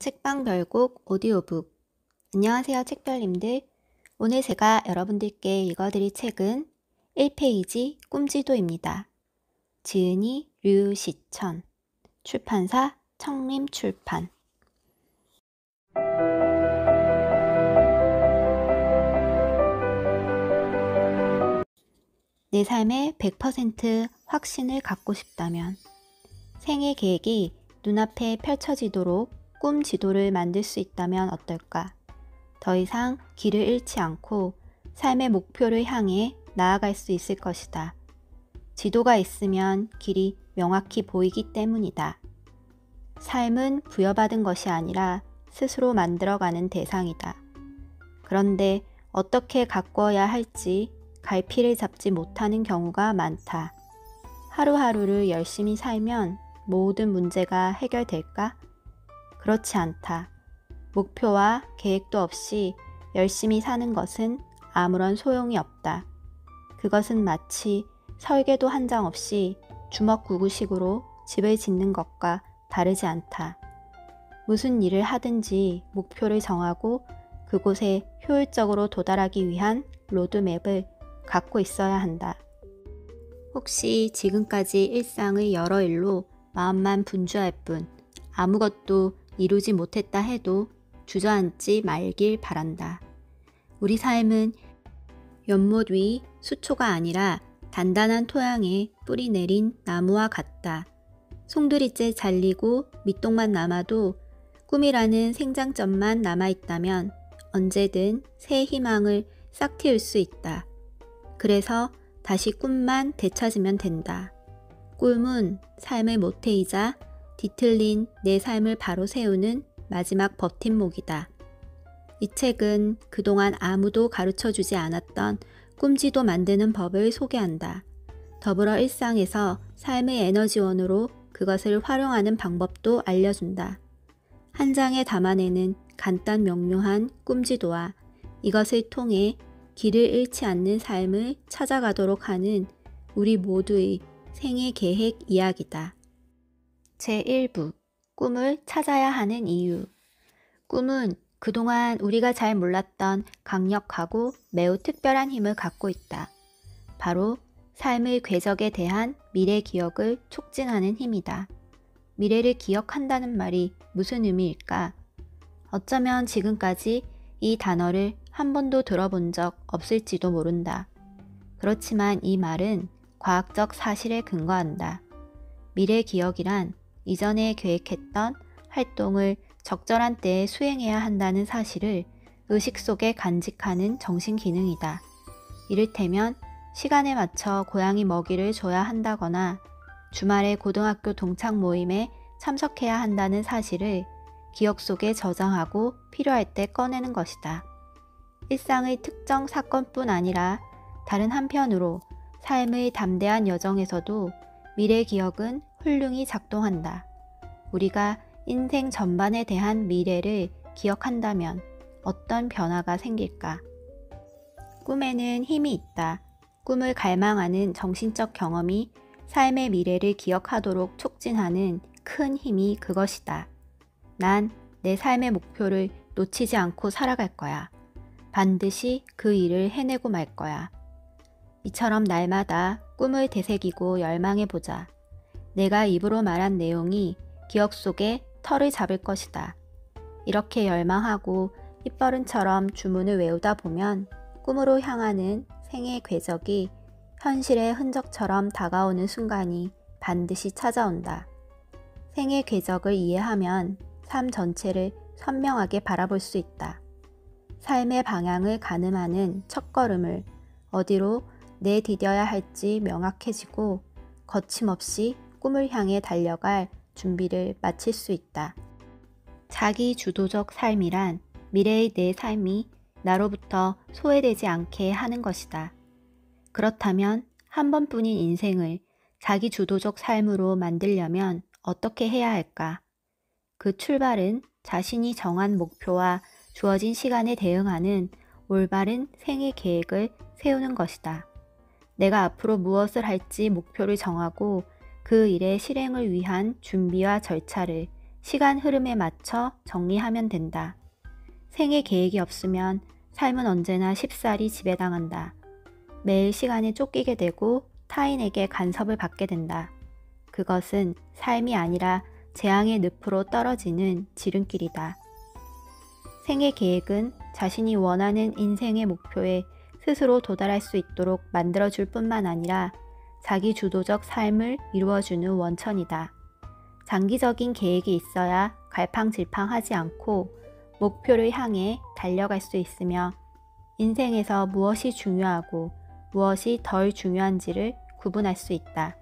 책방 별곡 오디오북. 안녕하세요 책별님들. 오늘 제가 여러분들께 읽어드릴 책은 1페이지 꿈지도입니다. 지은이 류시천. 출판사 청림출판. 내 삶에 100% 확신을 갖고 싶다면 생애 계획이 눈앞에 펼쳐지도록 꿈 지도를 만들 수 있다면 어떨까? 더 이상 길을 잃지 않고 삶의 목표를 향해 나아갈 수 있을 것이다. 지도가 있으면 길이 명확히 보이기 때문이다. 삶은 부여받은 것이 아니라 스스로 만들어가는 대상이다. 그런데 어떻게 가꿔야 할지 갈피를 잡지 못하는 경우가 많다. 하루하루를 열심히 살면 모든 문제가 해결될까? 그렇지 않다. 목표와 계획도 없이 열심히 사는 것은 아무런 소용이 없다. 그것은 마치 설계도 한 장 없이 주먹구구식으로 집을 짓는 것과 다르지 않다. 무슨 일을 하든지 목표를 정하고 그곳에 효율적으로 도달하기 위한 로드맵을 갖고 있어야 한다. 혹시 지금까지 일상의 여러 일로 마음만 분주할 뿐 아무것도 이루지 못했다 해도 주저앉지 말길 바란다. 우리 삶은 연못 위 수초가 아니라 단단한 토양에 뿌리 내린 나무와 같다. 송두리째 잘리고 밑동만 남아도 꿈이라는 생장점만 남아있다면 언제든 새 희망을 싹 틔울 수 있다. 그래서 다시 꿈만 되찾으면 된다. 꿈은 삶의 모태이자 뒤틀린 내 삶을 바로 세우는 마지막 버팀목이다. 이 책은 그동안 아무도 가르쳐 주지 않았던 꿈지도 만드는 법을 소개한다. 더불어 일상에서 삶의 에너지원으로 그것을 활용하는 방법도 알려준다. 한 장에 담아내는 간단 명료한 꿈지도와 이것을 통해 길을 잃지 않는 삶을 찾아가도록 하는 우리 모두의 생애 계획 이야기다. 제1부 꿈을 찾아야 하는 이유 꿈은 그동안 우리가 잘 몰랐던 강력하고 매우 특별한 힘을 갖고 있다. 바로 삶의 궤적에 대한 미래 기억을 촉진하는 힘이다. 미래를 기억한다는 말이 무슨 의미일까? 어쩌면 지금까지 이 단어를 한 번도 들어본 적 없을지도 모른다. 그렇지만 이 말은 과학적 사실에 근거한다. 미래 기억이란 이전에 계획했던 활동을 적절한 때에 수행해야 한다는 사실을 의식 속에 간직하는 정신 기능이다. 이를테면 시간에 맞춰 고양이 먹이를 줘야 한다거나 주말에 고등학교 동창 모임에 참석해야 한다는 사실을 기억 속에 저장하고 필요할 때 꺼내는 것이다. 일상의 특정 사건뿐 아니라 다른 한편으로 삶의 담대한 여정에서도 미래 기억은 훌륭히 작동한다. 우리가 인생 전반에 대한 미래를 기억한다면 어떤 변화가 생길까? 꿈에는 힘이 있다. 꿈을 갈망하는 정신적 경험이 삶의 미래를 기억하도록 촉진하는 큰 힘이 그것이다. 난 내 삶의 목표를 놓치지 않고 살아갈 거야. 반드시 그 일을 해내고 말 거야. 이처럼 날마다 꿈을 되새기고 열망해보자. 내가 입으로 말한 내용이 기억 속에 털을 잡을 것이다. 이렇게 열망하고 입버릇처럼 주문을 외우다 보면 꿈으로 향하는 생의 궤적이 현실의 흔적처럼 다가오는 순간이 반드시 찾아온다. 생의 궤적을 이해하면 삶 전체를 선명하게 바라볼 수 있다. 삶의 방향을 가늠하는 첫걸음을 어디로 내디뎌야 할지 명확해지고 거침없이 꿈을 향해 달려갈 준비를 마칠 수 있다. 자기 주도적 삶이란 미래의 내 삶이 나로부터 소외되지 않게 하는 것이다. 그렇다면 한 번뿐인 인생을 자기 주도적 삶으로 만들려면 어떻게 해야 할까? 그 출발은 자신이 정한 목표와 주어진 시간에 대응하는 올바른 생애 계획을 세우는 것이다. 내가 앞으로 무엇을 할지 목표를 정하고 그 일의 실행을 위한 준비와 절차를 시간 흐름에 맞춰 정리하면 된다. 생애 계획이 없으면 삶은 언제나 쉽사리 지배당한다. 매일 시간에 쫓기게 되고 타인에게 간섭을 받게 된다. 그것은 삶이 아니라 재앙의 늪으로 떨어지는 지름길이다. 생애 계획은 자신이 원하는 인생의 목표에 스스로 도달할 수 있도록 만들어줄 뿐만 아니라 자기 주도적 삶을 이루어주는 원천이다. 장기적인 계획이 있어야 갈팡질팡하지 않고 목표를 향해 달려갈 수 있으며 인생에서 무엇이 중요하고 무엇이 덜 중요한지를 구분할 수 있다.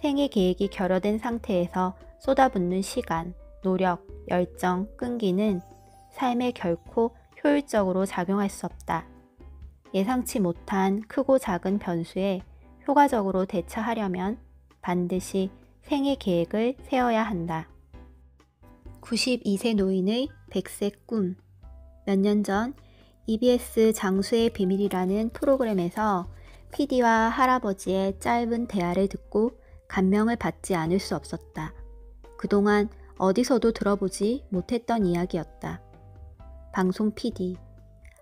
생애 계획이 결여된 상태에서 쏟아붓는 시간, 노력, 열정, 끈기는 삶에 결코 효율적으로 작용할 수 없다. 예상치 못한 크고 작은 변수에 효과적으로 대처하려면 반드시 생애 계획을 세워야 한다. 92세 노인의 백색 꿈. 몇 년 전 EBS 장수의 비밀이라는 프로그램에서 PD와 할아버지의 짧은 대화를 듣고 감명을 받지 않을 수 없었다. 그동안 어디서도 들어보지 못했던 이야기였다. 방송 PD.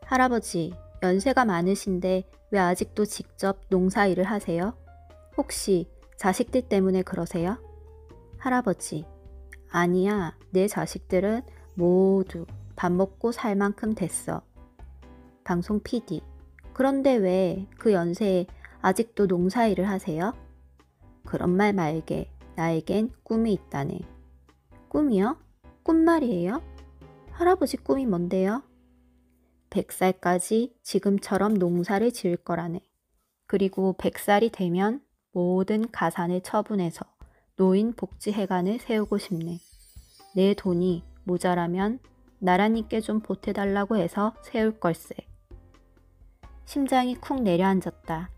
할아버지, 연세가 많으신데 왜 아직도 직접 농사 일을 하세요? 혹시 자식들 때문에 그러세요? 할아버지. 아니야, 내 자식들은 모두 밥 먹고 살 만큼 됐어. 방송 PD. 그런데 왜 그 연세에 아직도 농사 일을 하세요? 그런 말 말게. 나에겐 꿈이 있다네. 꿈이요? 꿈 말이에요? 할아버지 꿈이 뭔데요? 100살까지 지금처럼 농사를 지을 거라네. 그리고 100살이 되면 모든 가산을 처분해서 노인 복지회관을 세우고 싶네. 내 돈이 모자라면 나라님께 좀 보태달라고 해서 세울 걸세. 심장이 쿵 내려앉았다.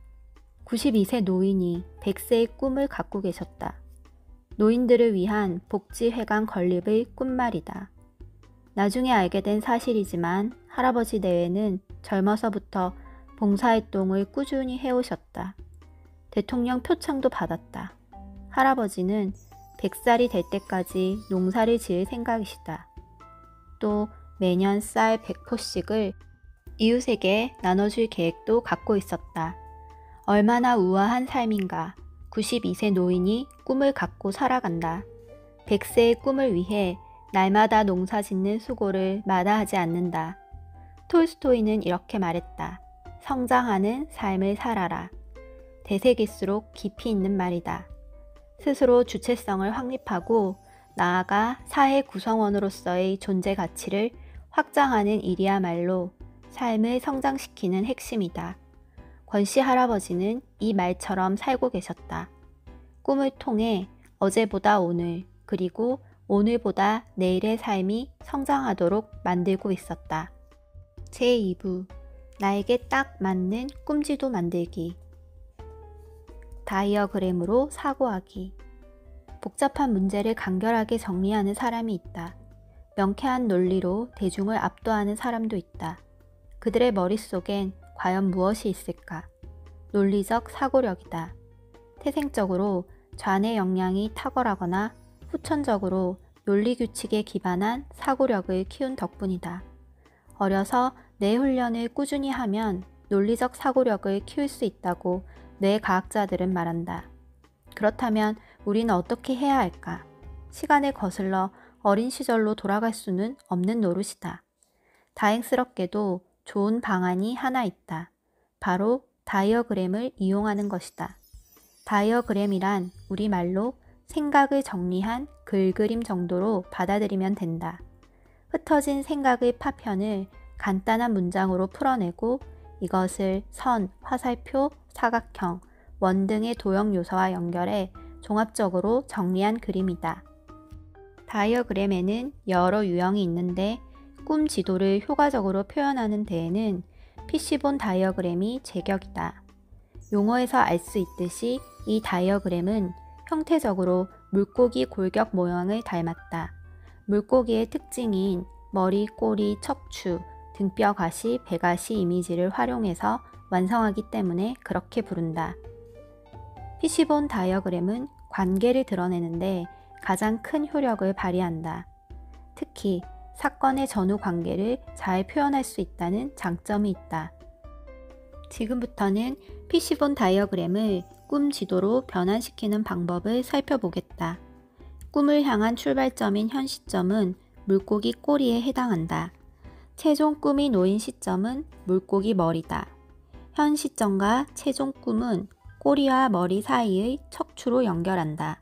92세 노인이 100세의 꿈을 갖고 계셨다. 노인들을 위한 복지회관 건립의 꿈말이다. 나중에 알게 된 사실이지만 할아버지 내외는 젊어서부터 봉사활동을 꾸준히 해오셨다. 대통령 표창도 받았다. 할아버지는 100살이 될 때까지 농사를 지을 생각이시다. 또 매년 쌀 100포씩을 이웃에게 나눠줄 계획도 갖고 있었다. 얼마나 우아한 삶인가. 92세 노인이 꿈을 갖고 살아간다. 100세의 꿈을 위해 날마다 농사 짓는 수고를 마다하지 않는다. 톨스토이는 이렇게 말했다. 성장하는 삶을 살아라. 대세일수록 깊이 있는 말이다. 스스로 주체성을 확립하고 나아가 사회 구성원으로서의 존재 가치를 확장하는 일이야말로 삶을 성장시키는 핵심이다. 권 씨 할아버지는 이 말처럼 살고 계셨다. 꿈을 통해 어제보다 오늘, 그리고 오늘보다 내일의 삶이 성장하도록 만들고 있었다. 제2부 나에게 딱 맞는 꿈지도 만들기 다이어그램으로 사고하기 복잡한 문제를 간결하게 정리하는 사람이 있다. 명쾌한 논리로 대중을 압도하는 사람도 있다. 그들의 머릿속엔 과연 무엇이 있을까? 논리적 사고력이다. 태생적으로 좌뇌 역량이 탁월하거나 후천적으로 논리 규칙에 기반한 사고력을 키운 덕분이다. 어려서 뇌 훈련을 꾸준히 하면 논리적 사고력을 키울 수 있다고 뇌 과학자들은 말한다. 그렇다면 우리는 어떻게 해야 할까? 시간을 거슬러 어린 시절로 돌아갈 수는 없는 노릇이다. 다행스럽게도 좋은 방안이 하나 있다. 바로 다이어그램을 이용하는 것이다. 다이어그램이란 우리말로 생각을 정리한 글그림 정도로 받아들이면 된다. 흩어진 생각의 파편을 간단한 문장으로 풀어내고 이것을 선, 화살표, 사각형, 원 등의 도형 요소와 연결해 종합적으로 정리한 그림이다. 다이어그램에는 여러 유형이 있는데 꿈 지도를 효과적으로 표현하는 데에는 PC본 다이어그램이 제격이다. 용어에서 알 수 있듯이 이 다이어그램은 형태적으로 물고기 골격 모양을 닮았다. 물고기의 특징인 머리, 꼬리, 척추, 등뼈 가시, 배가시 이미지를 활용해서 완성하기 때문에 그렇게 부른다. PC본 다이어그램은 관계를 드러내는데 가장 큰 효력을 발휘한다. 특히 사건의 전후 관계를 잘 표현할 수 있다는 장점이 있다. 지금부터는 PC본 다이어그램을 꿈 지도로 변환시키는 방법을 살펴보겠다. 꿈을 향한 출발점인 현 시점은 물고기 꼬리에 해당한다. 최종 꿈이 놓인 시점은 물고기 머리다. 현 시점과 최종 꿈은 꼬리와 머리 사이의 척추로 연결한다.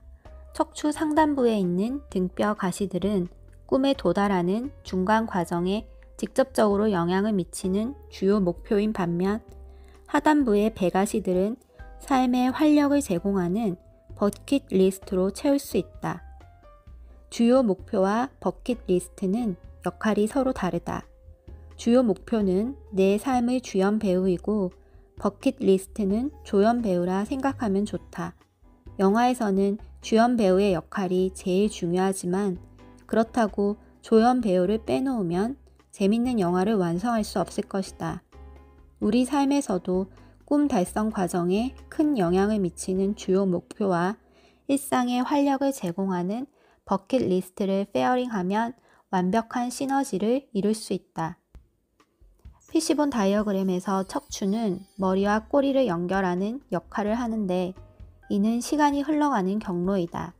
척추 상단부에 있는 등뼈 가시들은 꿈에 도달하는 중간 과정에 직접적으로 영향을 미치는 주요 목표인 반면 하단부의 배가시들은 삶의 활력을 제공하는 버킷 리스트로 채울 수 있다. 주요 목표와 버킷 리스트는 역할이 서로 다르다. 주요 목표는 내 삶의 주연 배우이고 버킷 리스트는 조연 배우라 생각하면 좋다. 영화에서는 주연 배우의 역할이 제일 중요하지만 그렇다고 조연 배우를 빼놓으면 재밌는 영화를 완성할 수 없을 것이다. 우리 삶에서도 꿈 달성 과정에 큰 영향을 미치는 주요 목표와 일상의 활력을 제공하는 버킷리스트를 페어링하면 완벽한 시너지를 이룰 수 있다. 피시본 다이어그램에서 척추는 머리와 꼬리를 연결하는 역할을 하는데 이는 시간이 흘러가는 경로이다.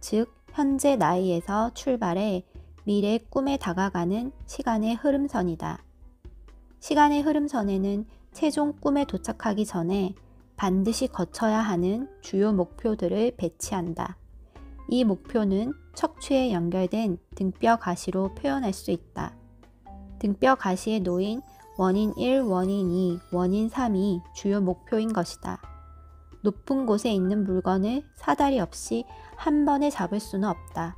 즉, 현재 나이에서 출발해 미래 꿈에 다가가는 시간의 흐름선이다. 시간의 흐름선에는 최종 꿈에 도착하기 전에 반드시 거쳐야 하는 주요 목표들을 배치한다. 이 목표는 척추에 연결된 등뼈 가시로 표현할 수 있다. 등뼈 가시에 놓인 원인 1, 원인 2, 원인 3이 주요 목표인 것이다. 높은 곳에 있는 물건을 사다리 없이 한 번에 잡을 수는 없다.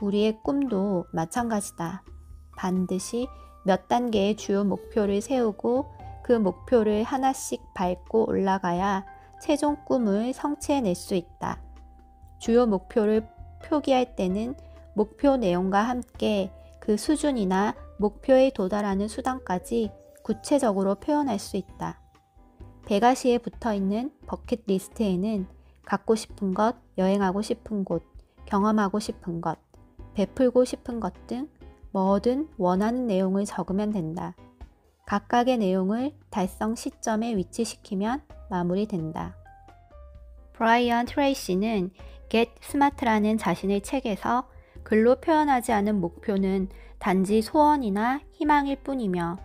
우리의 꿈도 마찬가지다. 반드시 몇 단계의 주요 목표를 세우고 그 목표를 하나씩 밟고 올라가야 최종 꿈을 성취해낼 수 있다. 주요 목표를 표기할 때는 목표 내용과 함께 그 수준이나 목표에 도달하는 수단까지 구체적으로 표현할 수 있다. 배가시에 붙어 있는 버킷 리스트에는 갖고 싶은 것, 여행하고 싶은 곳, 경험하고 싶은 것, 베풀고 싶은 것 등 뭐든 원하는 내용을 적으면 된다. 각각의 내용을 달성 시점에 위치시키면 마무리된다. 브라이언 트레이시는 Get Smart라는 자신의 책에서 글로 표현하지 않은 목표는 단지 소원이나 희망일 뿐이며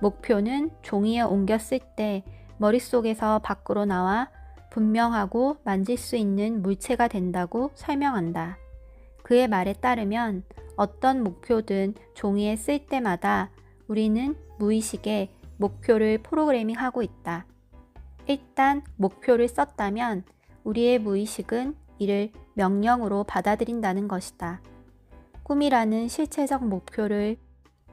목표는 종이에 옮겼을 때 머릿속에서 밖으로 나와 분명하고 만질 수 있는 물체가 된다고 설명한다. 그의 말에 따르면 어떤 목표든 종이에 쓸 때마다 우리는 무의식에 목표를 프로그래밍 하고 있다. 일단 목표를 썼다면 우리의 무의식은 이를 명령으로 받아들인다는 것이다. 꿈이라는 실체적 목표를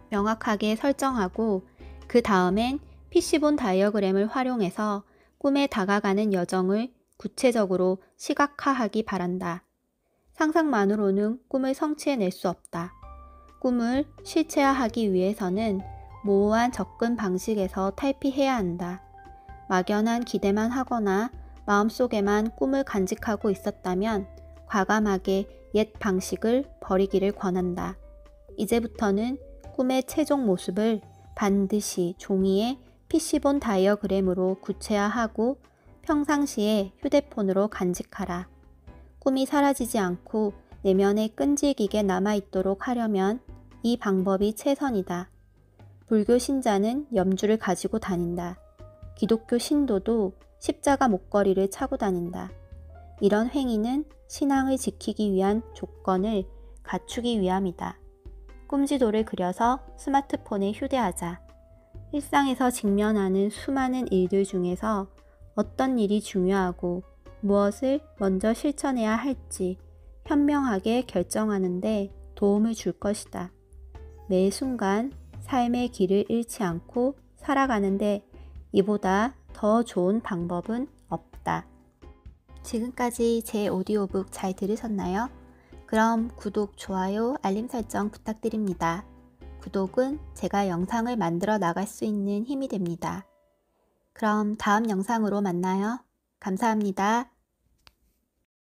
명확하게 설정하고 그 다음엔 PC본 다이어그램을 활용해서 꿈에 다가가는 여정을 구체적으로 시각화하기 바란다. 상상만으로는 꿈을 성취해낼 수 없다. 꿈을 실체화하기 위해서는 모호한 접근 방식에서 탈피해야 한다. 막연한 기대만 하거나 마음속에만 꿈을 간직하고 있었다면 과감하게 옛 방식을 버리기를 권한다. 이제부터는 꿈의 최종 모습을 반드시 종이에 PC본 다이어그램으로 구체화하고 평상시에 휴대폰으로 간직하라. 꿈이 사라지지 않고 내면에 끈질기게 남아있도록 하려면 이 방법이 최선이다. 불교 신자는 염주를 가지고 다닌다. 기독교 신도도 십자가 목걸이를 차고 다닌다. 이런 행위는 신앙을 지키기 위한 조건을 갖추기 위함이다. 꿈지도를 그려서 스마트폰에 휴대하자. 일상에서 직면하는 수많은 일들 중에서 어떤 일이 중요하고 무엇을 먼저 실천해야 할지 현명하게 결정하는데 도움을 줄 것이다. 매 순간 삶의 길을 잃지 않고 살아가는데 이보다 더 좋은 방법은 없다. 지금까지 제 오디오북 잘 들으셨나요? 그럼 구독, 좋아요, 알림 설정 부탁드립니다. 구독은 제가 영상을 만들어 나갈 수 있는 힘이 됩니다. 그럼 다음 영상으로 만나요. 감사합니다.